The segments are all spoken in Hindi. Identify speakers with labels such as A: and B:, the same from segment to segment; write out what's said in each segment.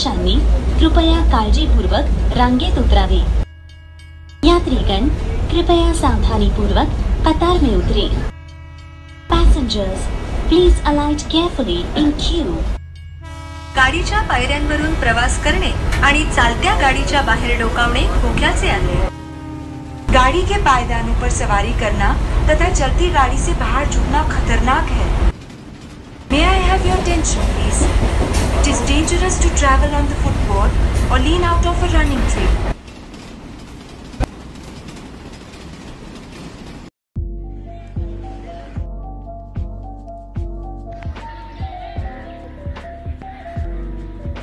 A: प्रवाशांनी कृपया काळजीपूर्वक रांगेत उतरावे यात्रीगण कृपया सावधानीपूर्वक कतार में उतरे Passengers, please alight carefully in queue.
B: गाडीच्या पायऱ्यांवरून प्रवास करणे आणि चालत्या गाडीच्या बाहेर डोकावणे धोक्याचे आहे गाड़ी के पायदानों पर सवारी करना तथा चलती गाड़ी से बाहर झुकना खतरनाक है May I have your attention, please? It is dangerous to travel on the footboard or lean out of a running tree.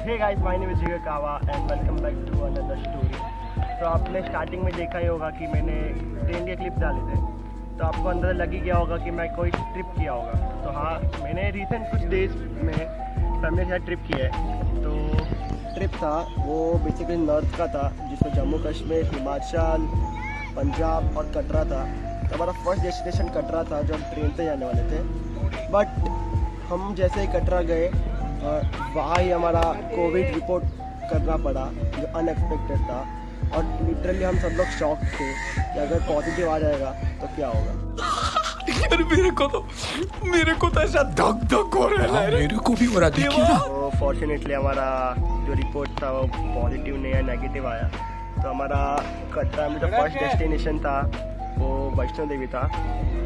C: Hey guys my name is Jigar Kava and welcome back to another story तो आपने स्टार्टिंग में देखा ही होगा कि मैंने ट्रेन के क्लिप डाले थे। तो आपको अंदर लग ही गया होगा कि मैं कोई ट्रिप किया होगा। तो हाँ मैंने रिसेंट कुछ डेज़ में फैमिली के साथ ट्रिप किया है तो ट्रिप था, वो बेसिकली नॉर्थ का था, जिसमें जम्मू कश्मीर, हिमाचल, पंजाब और कटरा था। तो हमारा फ़र्स्ट डेस्टिनेशन कटरा था, जो हम ट्रेन से जाने वाले थे। बट हम जैसे ही कटरा गए वहाँ ही हमारा कोविड रिपोर्ट करना पड़ा, जो अनएक्सपेक्टेड था। और लिटरली हम सब लोग शॉक थे कि अगर पॉजिटिव आ जाएगा तो क्या होगा।
D: यार मेरे को तो मेरे को तो ऐसा धक धक हो रहा है। मेरे को भी हो रहा देखिए ना।
C: तो फॉर्चुनेटली हमारा जो रिपोर्ट था वो पॉजिटिव नहीं है नेगेटिव आया। तो हमारा कटरा में जो फ़र्स्ट डेस्टिनेशन था वो वैष्णो देवी था।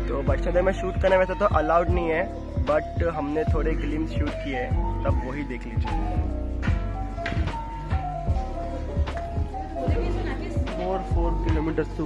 C: तो वैष्णो देवी में शूट करने वैसे तो अलाउड नहीं है बट हमने थोड़े ग्लिम्स शूट किए तब वही देख लीजिए। फोर फोर किलोमीटर to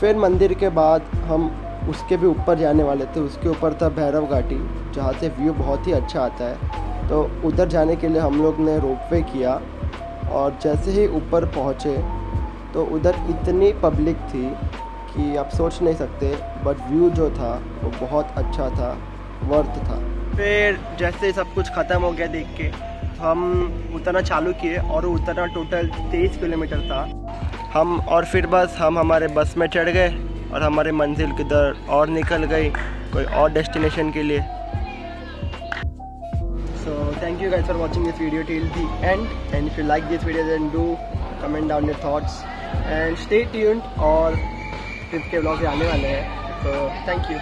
C: फिर मंदिर के बाद हम उसके भी ऊपर जाने वाले थे। उसके ऊपर था भैरव घाटी, जहाँ से व्यू बहुत ही अच्छा आता है। तो उधर जाने के लिए हम लोग ने रोप वे किया और जैसे ही ऊपर पहुँचे तो उधर इतनी पब्लिक थी कि आप सोच नहीं सकते बट व्यू जो था, वो बहुत अच्छा था वर्थ था। फिर जैसे सब कुछ ख़त्म हो गया देख के तो हम उतरना चालू किए और उतरना टोटल तेईस किलोमीटर था। हम और फिर बस हम हमारे बस में चढ़ गए और हमारे मंजिल किधर और निकल गई, कोई और डेस्टिनेशन के लिए। So thank you guys for watching this video till the end and if you like this video then do comment down your thoughts and stay tuned और ट्रिप के ब्लॉग आने वाले हैं। तो थैंक यू